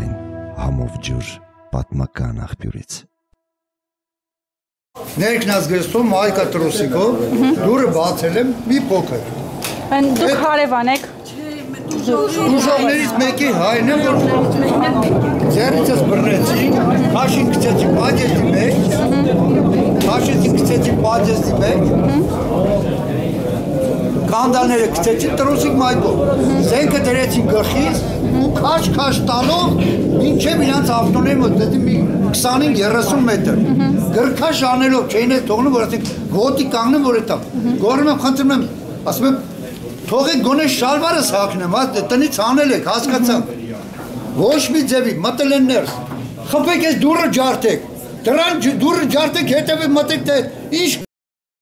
լայն համով ջուր պատմական աղբյուրից։ Ներքն ազգեստում մայկա տրոսիկով դուրը բացել եմ մի փոքր։ Այն դուք հարևան եք։ Ուժողներից մեկի հայն եմ, որ ձերիցս բռնեցի, քաշին գցեցի պատեստի մեջ, քաշեցի գցեցի պատեստի մեջ, կանդալները գցեցի տրոսիկ մայկով, զենքը դրեցի գլխից, քաշ-քաշ տալով մինչև իրանց ավտոների մոտ դեպի մի 25-30 մետր։ Գրքաշ անելով չէին է թողնում, որ ասենք ոտի կանգնեմ, որ էտա։ Գորում եմ, խնդրում եմ, ասում եմ, թողեք գոնե շալվարս հագնեմ, հա, տնից անել եք, հասկացանք։ Ոչ մի ձևի, մտել են ներս։ Խփեք այս դուրը ջարդեք։ Դրան դուրը ջարդեք, հետևը մտեք թե ինչ